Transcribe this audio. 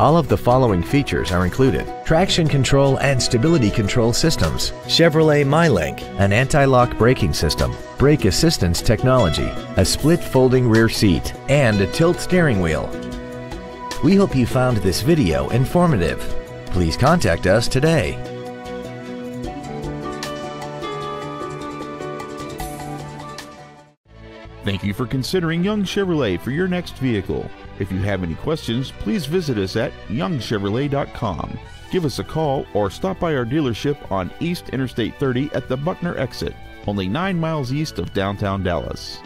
All of the following features are included. Traction control and stability control systems, Chevrolet MyLink, an anti-lock braking system, brake assistance technology, a split folding rear seat, and a tilt steering wheel. We hope you found this video informative. Please contact us today. Thank you for considering Young Chevrolet for your next vehicle. If you have any questions, please visit us at youngchevrolet.com. Give us a call or stop by our dealership on East Interstate 30 at the Buckner exit, only 9 miles east of downtown Dallas.